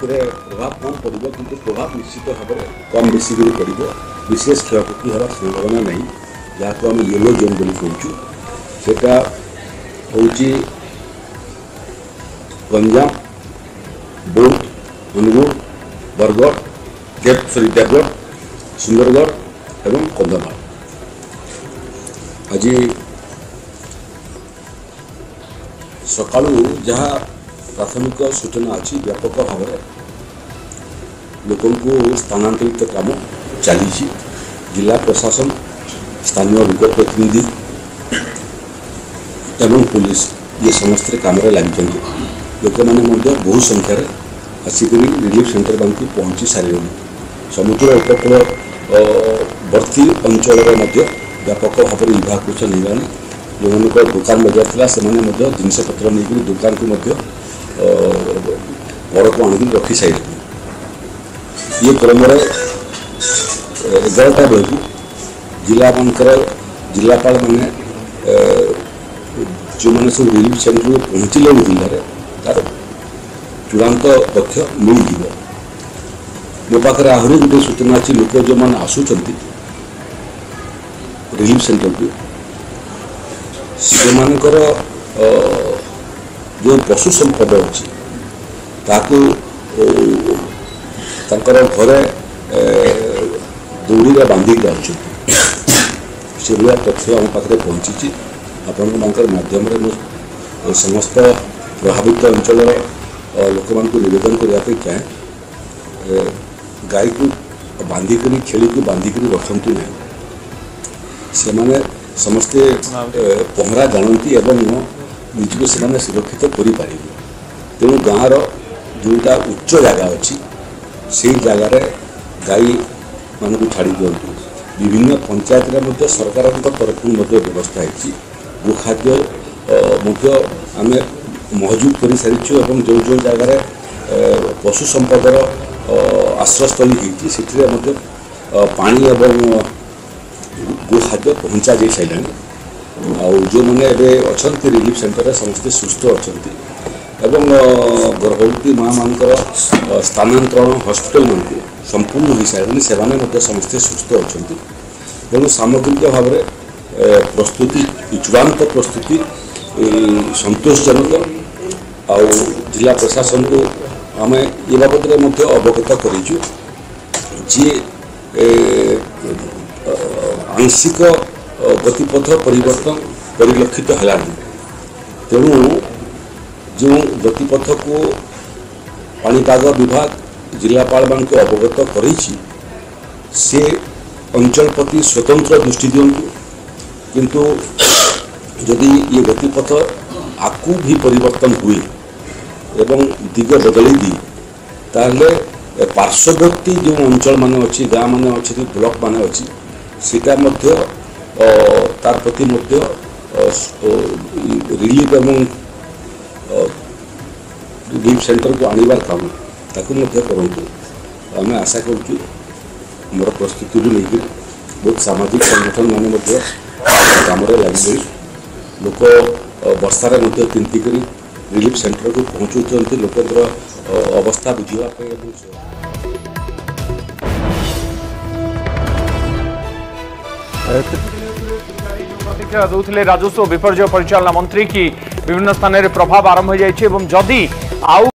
प्रभाव कम पड़ कि प्रभाव निश्चित भाव कम बेसिकी पड़े विशेष क्षय क्षति हेरा संभावना ना जहाँ आम येलो जोन कहचु से गंजाम बौद्ध अनुगुण बरगढ़ सरी देवगढ़ सुंदरगढ़ कंधमाल आज सका जहाँ प्राथमिक सूचना अच्छी व्यापक भाव लोक स्थानातरित कम चल जिला प्रशासन स्थानीय लोक प्रतिनिधि एवं पुलिस ये समस्त कम लगे लोक मैंने बहु संख्य आसिक रिलीफ सेन्टर मान को पहुँची सारे समुद्र उपकूल बर्ती अंचल व्यापक भाव में विवाह कर जो मान दुकान बजार था जिनपत नहीं दुकान को बड़क आणिक रखी सारे ये क्रमें एगारटा बेलू जिला जिलापाल मैंने जो मैंने सब रिलीफ सेंटर में पहुँचले जिले में तार चूड़ांत तथ्य मिलजि मो पाखे आहरी गोटे सूचना अच्छी लोक जो मैंने आसुच्च रिलीफ सेंटर को मानकर जो पशु संपद अच्छी घरे दौड़ी बांधिक अच्छा तथ्य आम पाखे पहुँची आपणम समस्त प्रभावित अंचल लोक मेदन करने चाहे गाई को बांधिक छेली को बांधिक रखु ना से समस्ते पहरा जानती ନିଜକୁ ସେମାନେ ସୁରକ୍ଷିତ କରିପାରିବେ ତେଣୁ ଗାଁର ଯେଉଁଟା ଉଚ୍ଚ ଜାଗା ଅଛି ସେଇ ଜାଗାରେ ଗାଈମାନଙ୍କୁ ଛାଡ଼ି ଦିଅନ୍ତୁ ବିଭିନ୍ନ ପଞ୍ଚାୟତରେ ମଧ୍ୟ ସରକାରଙ୍କ ତରଫରୁ ମଧ୍ୟ ବ୍ୟବସ୍ଥା ହେଇଛି ଗୋଖାଦ୍ୟ ମଧ୍ୟ ଆମେ ମହଜୁଦ କରିସାରିଛୁ ଏବଂ ଯେଉଁ ଯେଉଁ ଜାଗାରେ ପଶୁ ସମ୍ପଦର ଆଶ୍ରୟସ୍ଥଳୀ ହେଇଛି ସେଥିରେ ମଧ୍ୟ ପାଣି ଏବଂ ଗୋଖାଦ୍ୟ ପହଞ୍ଚାଯାଇ ସାରିଲାଣି ଆଉ ଯେଉଁମାନେ ଏବେ ଅଛନ୍ତି ରିଲିଫ୍ ସେଣ୍ଟରରେ ସମସ୍ତେ ସୁସ୍ଥ ଅଛନ୍ତି ଏବଂ ଗର୍ଭବତୀ ମାଆମାନଙ୍କର ସ୍ଥାନାନ୍ତରଣ ହସ୍ପିଟାଲମାନଙ୍କୁ ସମ୍ପୂର୍ଣ୍ଣ ହୋଇସାରିଲାଣି ସେମାନେ ମଧ୍ୟ ସମସ୍ତେ ସୁସ୍ଥ ଅଛନ୍ତି ତେଣୁ ସାମଗ୍ରିକ ଭାବରେ ପ୍ରସ୍ତୁତି ଚୂଡ଼ାନ୍ତ ପ୍ରସ୍ତୁତି ସନ୍ତୋଷଜନକ ଆଉ ଜିଲ୍ଲା ପ୍ରଶାସନକୁ ଆମେ ଏ ବାବଦରେ ମଧ୍ୟ ଅବଗତ କରିଛୁ ଯିଏ ଆଂଶିକ गतिपथ परिवर्तन तेणु जो गतिपथ को पापाग विभाग जिलापा अवगत कर अंचल प्रति स्वतंत्र दृष्टि दिंतु किंतु यदि ये गतिपथ आकु भी परिवर्तन हुए एवं दिग बदल दी पार्श्वर्ती जो अंचल मान अच्छी गाँ मान अच्छे ब्लक मान अच्छी सीटा তার প্রতি মধ্যে রিলিফ এবং ରିଲିଫ ସେଣ୍ଟରକୁ ଆଣିବାର କାମ ତାକୁ ମଧ୍ୟ କରନ୍ତୁ ଆମେ ଆଶା କରୁଛୁ ଆମର ପ୍ରସ୍ତୁତିରୁ ନେଇକି ବହୁତ ସାମାଜିକ ସଂଗଠନମାନେ ମଧ୍ୟ କାମରେ ଲାଗିବେ ଲୋକ ବର୍ଷାରେ ମଧ୍ୟ ତିନ୍ତି କରି ରିଲିଫ ସେଣ୍ଟରକୁ ପହଞ୍ଚୁଛନ୍ତି ଲୋକଙ୍କର ଅବସ୍ଥା ବୁଝିବା ପାଇଁ ଏବଂ দেখা দেউলে রাজস্ব বিপর্যয় পরিচালনা মন্ত্রী কি বিভিন্ন স্থানের প্রভাব আরম্ভ হয়ে যাই এবং যদি আউ